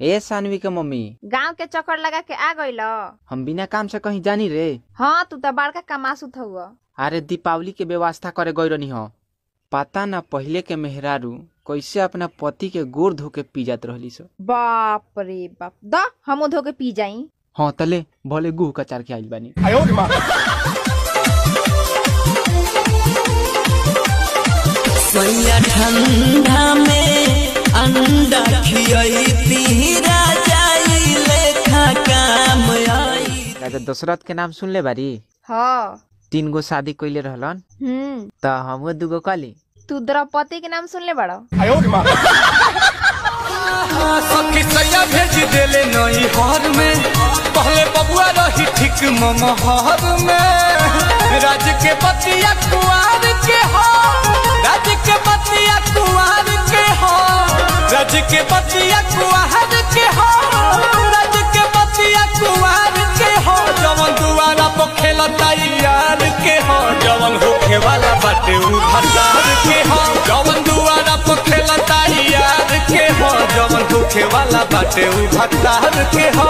ए सानवी के मम्मी। गाँव के चक्कर लगा के आ गइल। हम बिना काम से कहीं जानी रे। हाँ तू तो बड़का कमासुत हुआ अरे दीपावली के व्यवस्था करे गई रही हो। पता ना पहले के मेहरारू कैसे अपना पति के गोर धो के पी जात रहली सो बाप। रे बाप द हमू धो के पी जाई हाँ तले भले गुह का चार के आइल बानी ठंडा में अंडा खियती राजाई लेखा काम राजा दशरथ के नाम सुन ले बारी? हाँ। तीन गो शादी कैले रहलन। हम्म। त हम दुगो कली तू द्रौपदी के नाम सुन ले बड़ा सखी सैया भेज देले नई हर में। पहले बबुआ रही ठीक ममहर में। राज के के राज के बतिया के हो, रज के बतिया के हो। जवन दुआरा के हो, जवन होखे वाला बाटे उ भंडार के हो। जवन दुआरा पर खेलता के हो, जवन होखे वाला बाटे उ के हो।